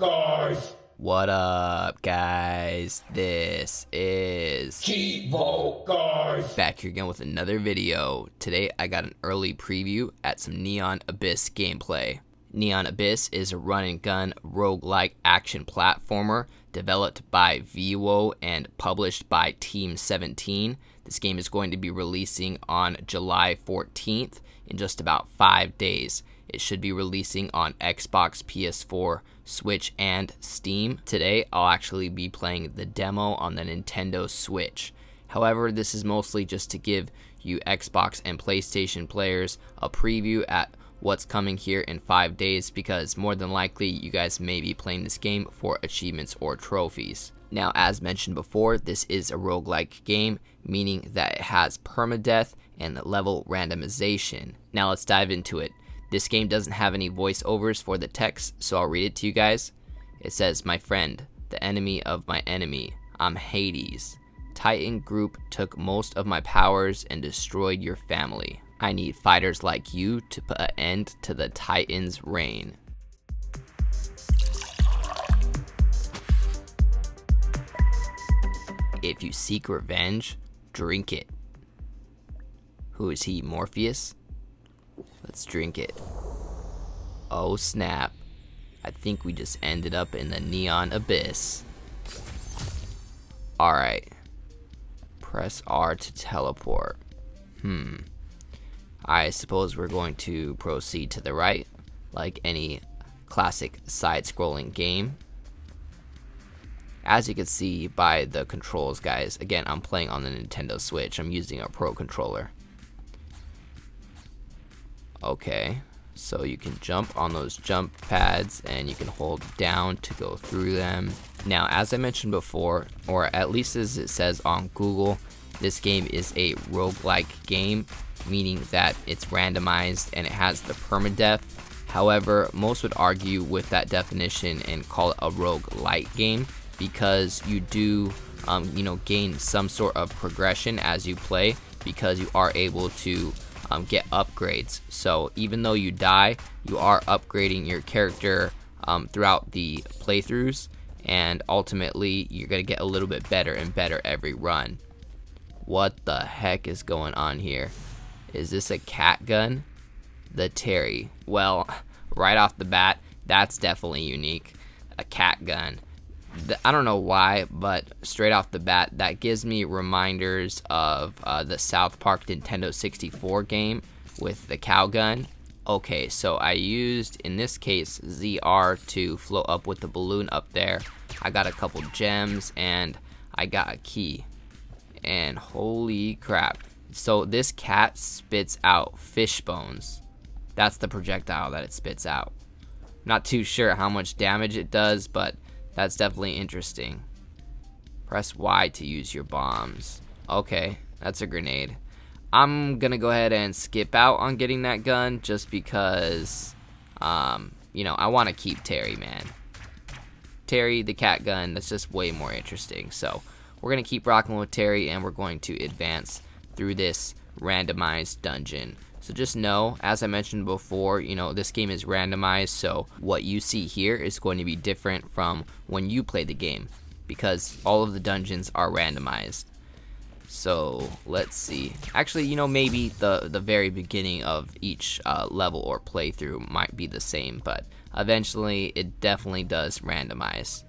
Guys. What up, guys? This is guys. back here again with another video. Today I got an early preview at some Neon Abyss gameplay. Neon Abyss is a run and gun roguelike action platformer developed by Veewo and published by Team 17. This game is going to be releasing on July 14th in just about five days. It should be releasing on Xbox, PS4, Switch, and Steam. Today, I'll actually be playing the demo on the Nintendo Switch. However, this is mostly just to give you Xbox and PlayStation players a preview at what's coming here in five days because more than likely you guys may be playing this game for achievements or trophies. Now, as mentioned before, this is a roguelike game, meaning that it has permadeath and level randomization. Now, let's dive into it. This game doesn't have any voiceovers for the text, so I'll read it to you guys. It says, My friend, the enemy of my enemy, I'm Hades. Titan Group took most of my powers and destroyed your family. I need fighters like you to put an end to the Titan's reign. If you seek revenge, drink it. Who is he, Morpheus? Let's drink it. Oh snap. I think we just ended up in the neon abyss. Alright. Press R to teleport. Hmm. I suppose we're going to proceed to the right, like any classic side-scrolling game. As you can see by the controls, guys, again, I'm playing on the Nintendo Switch. I'm using a Pro Controller. Okay, so you can jump on those jump pads and you can hold down to go through them. Now, as I mentioned before, or at least as it says on Google, this game is a roguelike game, meaning that it's randomized and it has the permadeath. However, most would argue with that definition and call it a roguelite game because you do, um, you know, gain some sort of progression as you play because you are able to um, get upgrades. So even though you die, you are upgrading your character um, throughout the playthroughs, and ultimately you're gonna get a little bit better and better every run. What the heck is going on here? Is this a cat gun? The Terry. Well, right off the bat, that's definitely unique. A cat gun. I don't know why, but straight off the bat, that gives me reminders of uh, the South Park Nintendo 64 game with the cow gun. Okay, so I used, in this case, ZR to float up with the balloon up there. I got a couple gems, and I got a key. And holy crap. So this cat spits out fish bones. That's the projectile that it spits out. Not too sure how much damage it does, but that's definitely interesting. Press Y to use your bombs. Okay, that's a grenade. I'm gonna go ahead and skip out on getting that gun just because, um, you know, I want to keep Terry, man. Terry, the cat gun, that's just way more interesting. So we're gonna keep rocking with Terry and we're going to advance through this randomized dungeon. So just know, as I mentioned before, you know, this game is randomized, so what you see here is going to be different from when you play the game because all of the dungeons are randomized. So let's see. Actually, you know, maybe the the very beginning of each uh, level or playthrough might be the same, but eventually it definitely does randomize.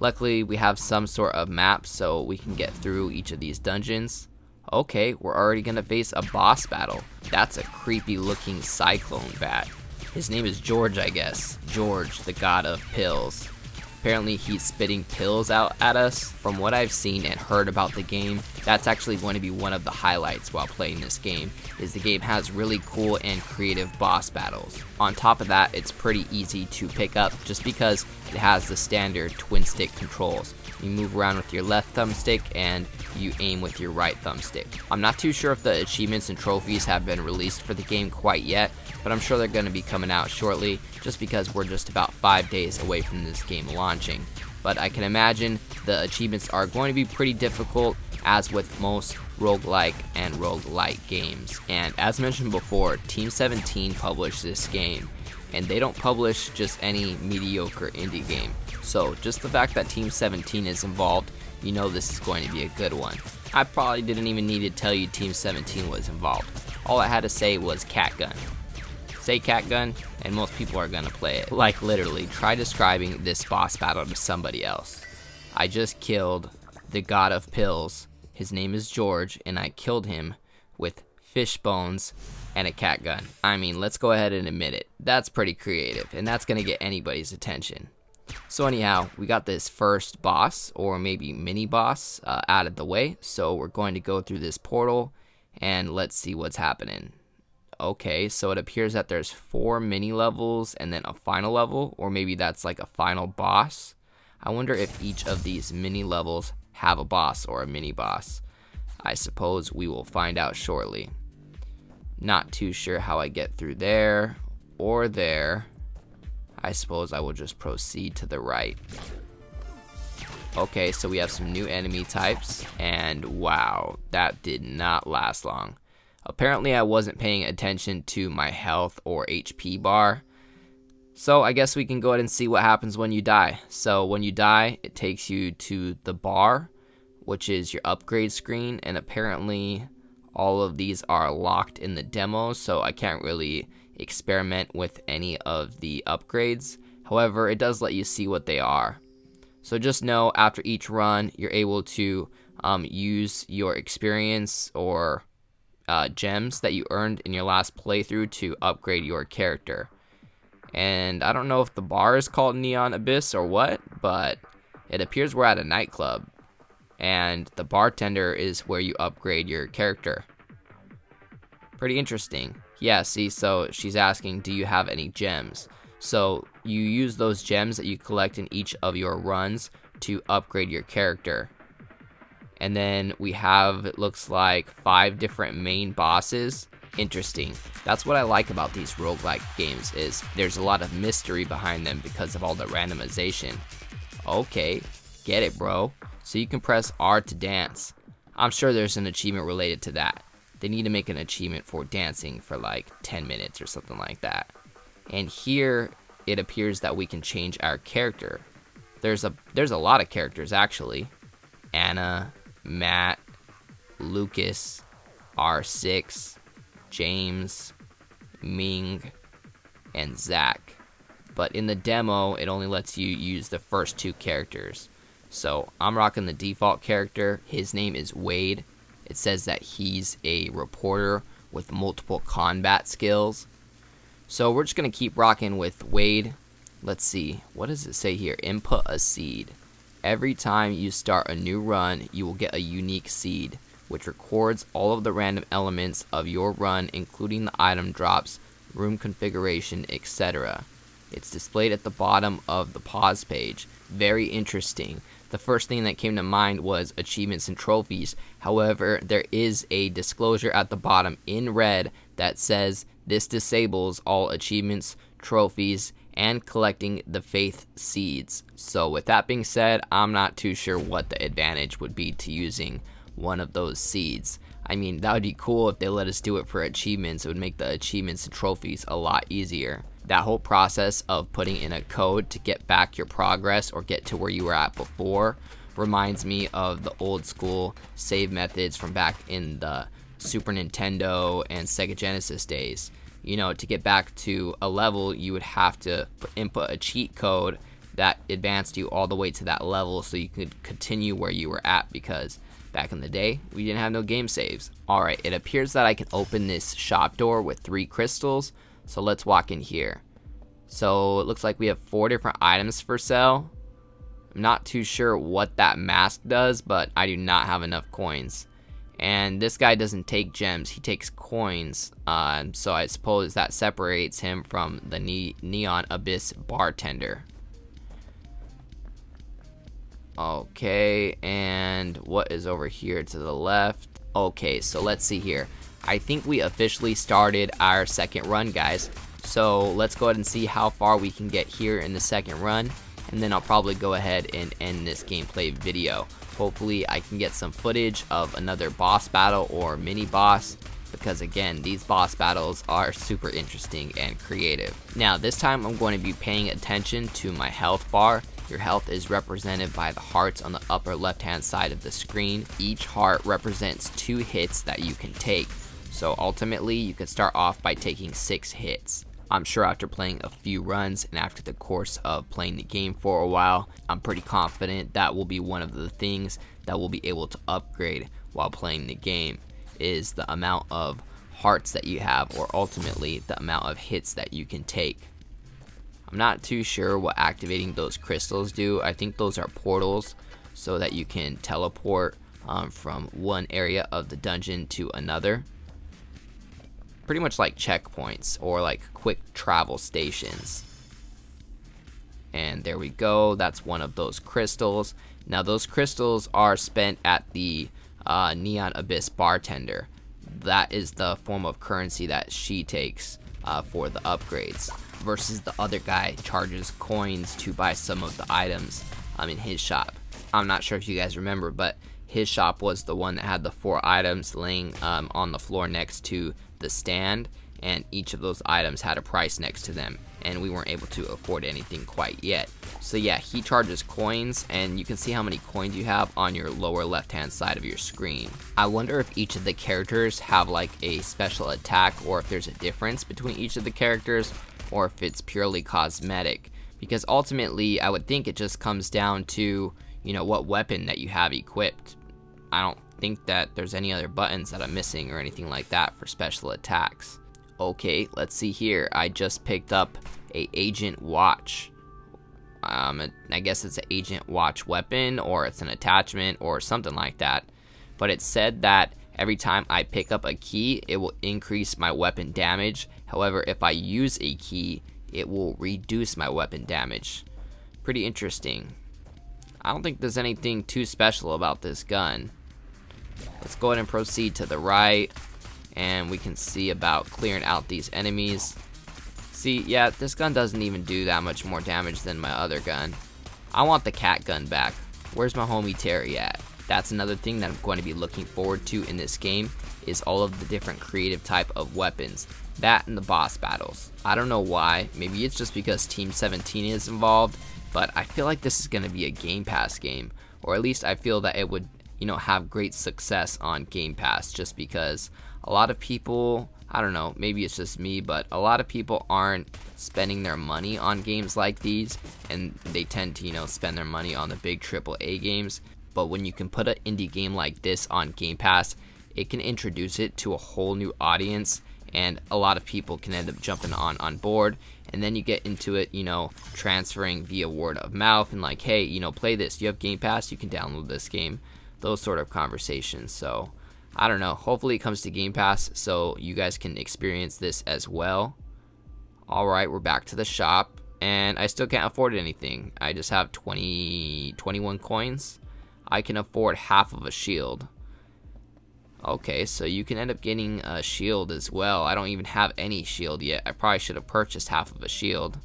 Luckily, we have some sort of map so we can get through each of these dungeons. Okay, we're already gonna face a boss battle. That's a creepy looking cyclone bat. His name is George, I guess. George, the god of pills. Apparently he's spitting pills out at us. From what I've seen and heard about the game, that's actually going to be one of the highlights while playing this game, is the game has really cool and creative boss battles. On top of that, it's pretty easy to pick up just because it has the standard twin stick controls. You move around with your left thumbstick and you aim with your right thumbstick. I'm not too sure if the achievements and trophies have been released for the game quite yet, but I'm sure they're going to be coming out shortly just because we're just about 5 days away from this game launching. But I can imagine the achievements are going to be pretty difficult as with most roguelike and roguelite games. And as mentioned before, Team 17 published this game and they don't publish just any mediocre indie game. So just the fact that Team 17 is involved, you know this is going to be a good one. I probably didn't even need to tell you Team 17 was involved. All I had to say was cat gun. Say cat gun, and most people are gonna play it. Like literally, try describing this boss battle to somebody else. I just killed the god of pills. His name is George, and I killed him with fish bones and a cat gun. I mean, let's go ahead and admit it. That's pretty creative, and that's gonna get anybody's attention. So anyhow, we got this first boss, or maybe mini boss, uh, out of the way. So we're going to go through this portal, and let's see what's happening. Okay, so it appears that there's four mini levels and then a final level, or maybe that's like a final boss. I wonder if each of these mini levels have a boss or a mini boss. I suppose we will find out shortly. Not too sure how I get through there or there. I suppose I will just proceed to the right. Okay, so we have some new enemy types, and wow, that did not last long. Apparently I wasn't paying attention to my health or HP bar. So I guess we can go ahead and see what happens when you die. So when you die, it takes you to the bar, which is your upgrade screen, and apparently all of these are locked in the demo, so I can't really experiment with any of the upgrades. However, it does let you see what they are. So just know after each run, you're able to um, use your experience or uh, gems that you earned in your last playthrough to upgrade your character. And I don't know if the bar is called Neon Abyss or what, but it appears we're at a nightclub. And the bartender is where you upgrade your character. Pretty interesting. Yeah, see, so she's asking, do you have any gems? So you use those gems that you collect in each of your runs to upgrade your character. And then we have, it looks like, five different main bosses. Interesting. That's what I like about these roguelike games is there's a lot of mystery behind them because of all the randomization. Okay, get it bro. So you can press R to dance. I'm sure there's an achievement related to that they need to make an achievement for dancing for like 10 minutes or something like that. And here it appears that we can change our character. There's a there's a lot of characters actually. Anna, Matt, Lucas, R6, James, Ming, and Zach. But in the demo, it only lets you use the first two characters. So I'm rocking the default character. His name is Wade. It says that he's a reporter with multiple combat skills. So we're just going to keep rocking with Wade. Let's see. What does it say here? Input a seed. Every time you start a new run, you will get a unique seed, which records all of the random elements of your run, including the item drops, room configuration, etc. It's displayed at the bottom of the pause page. Very interesting the first thing that came to mind was achievements and trophies. However, there is a disclosure at the bottom in red that says this disables all achievements, trophies, and collecting the faith seeds. So, with that being said, I'm not too sure what the advantage would be to using one of those seeds. I mean, that would be cool if they let us do it for achievements. It would make the achievements and trophies a lot easier that whole process of putting in a code to get back your progress or get to where you were at before reminds me of the old school save methods from back in the Super Nintendo and Sega Genesis days. You know, to get back to a level, you would have to input a cheat code that advanced you all the way to that level so you could continue where you were at because back in the day, we didn't have no game saves. Alright, it appears that I can open this shop door with three crystals, so let's walk in here. So it looks like we have four different items for sale. I'm not too sure what that mask does, but I do not have enough coins. And this guy doesn't take gems, he takes coins. Uh, so I suppose that separates him from the ne Neon Abyss bartender. Okay, and what is over here to the left? Okay, so let's see here. I think we officially started our second run, guys. So let's go ahead and see how far we can get here in the second run. And then I'll probably go ahead and end this gameplay video. Hopefully I can get some footage of another boss battle or mini boss. because again, these boss battles are super interesting and creative. Now, this time I'm going to be paying attention to my health bar. Your health is represented by the hearts on the upper left hand side of the screen. Each heart represents two hits that you can take. So ultimately, you can start off by taking six hits. I'm sure after playing a few runs and after the course of playing the game for a while, I'm pretty confident that will be one of the things that we'll be able to upgrade while playing the game is the amount of hearts that you have or ultimately the amount of hits that you can take. I'm not too sure what activating those crystals do. I think those are portals so that you can teleport um, from one area of the dungeon to another pretty much like checkpoints or like quick travel stations. And there we go, that's one of those crystals. Now those crystals are spent at the uh, Neon Abyss bartender. That is the form of currency that she takes uh, for the upgrades. Versus the other guy charges coins to buy some of the items um, in his shop. I'm not sure if you guys remember, but his shop was the one that had the four items laying um, on the floor next to the stand and each of those items had a price next to them and we weren't able to afford anything quite yet. So yeah, he charges coins and you can see how many coins you have on your lower left hand side of your screen. I wonder if each of the characters have like a special attack or if there's a difference between each of the characters or if it's purely cosmetic because ultimately I would think it just comes down to you know what weapon that you have equipped. I don't think that there's any other buttons that I'm missing or anything like that for special attacks. Okay, let's see here. I just picked up a Agent Watch. Um, I guess it's an Agent Watch weapon or it's an attachment or something like that. But it said that every time I pick up a key, it will increase my weapon damage. However, if I use a key, it will reduce my weapon damage. Pretty interesting. I don't think there's anything too special about this gun. Let's go ahead and proceed to the right. And we can see about clearing out these enemies. See, yeah, this gun doesn't even do that much more damage than my other gun. I want the cat gun back. Where's my homie Terry at? That's another thing that I'm going to be looking forward to in this game is all of the different creative type of weapons. That and the boss battles. I don't know why. Maybe it's just because Team 17 is involved, but I feel like this is going to be a Game Pass game. Or at least I feel that it would you know, have great success on Game Pass just because a lot of people, I don't know, maybe it's just me, but a lot of people aren't spending their money on games like these and they tend to, you know, spend their money on the big AAA games. But when you can put an indie game like this on Game Pass, it can introduce it to a whole new audience and a lot of people can end up jumping on on board. And then you get into it you know transferring via word of mouth and like hey you know play this. You have game pass you can download this game those sort of conversations. So I don't know. Hopefully it comes to Game Pass so you guys can experience this as well. All right, we're back to the shop and I still can't afford anything. I just have 20 21 coins. I can afford half of a shield. Okay, so you can end up getting a shield as well. I don't even have any shield yet. I probably should have purchased half of a shield.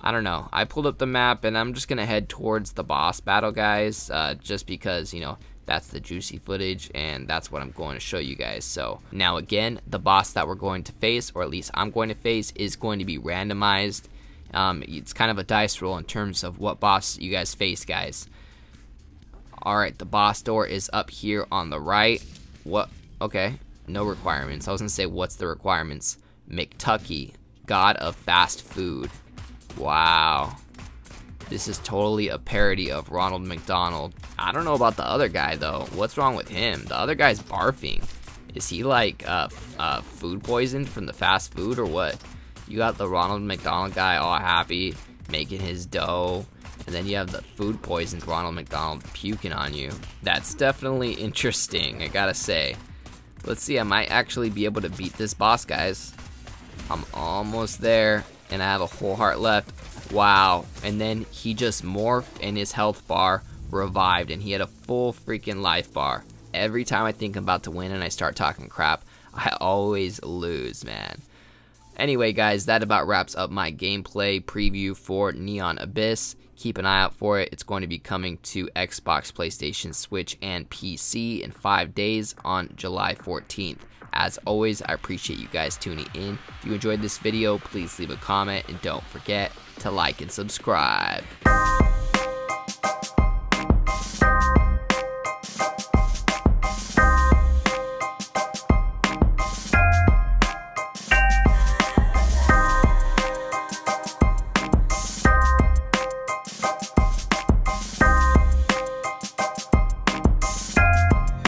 I don't know. I pulled up the map and I'm just going to head towards the boss battle, guys, uh, just because, you know, that's the juicy footage and that's what I'm going to show you guys. So now again, the boss that we're going to face, or at least I'm going to face, is going to be randomized. Um, it's kind of a dice roll in terms of what boss you guys face, guys. Alright, the boss door is up here on the right. What? Okay, no requirements. I was going to say, what's the requirements? McTucky, god of fast food. Wow. This is totally a parody of Ronald McDonald. I don't know about the other guy though. What's wrong with him? The other guy's barfing. Is he like uh, uh, food poisoned from the fast food or what? You got the Ronald McDonald guy all happy making his dough and then you have the food poisoned Ronald McDonald puking on you. That's definitely interesting, I gotta say. Let's see, I might actually be able to beat this boss, guys. I'm almost there and I have a whole heart left. Wow. And then he just morphed and his health bar revived and he had a full freaking life bar. Every time I think I'm about to win and I start talking crap, I always lose, man. Anyway, guys, that about wraps up my gameplay preview for Neon Abyss. Keep an eye out for it. It's going to be coming to Xbox, PlayStation, Switch, and PC in five days on July 14th. As always, I appreciate you guys tuning in. If you enjoyed this video, please leave a comment and don't forget to like and subscribe.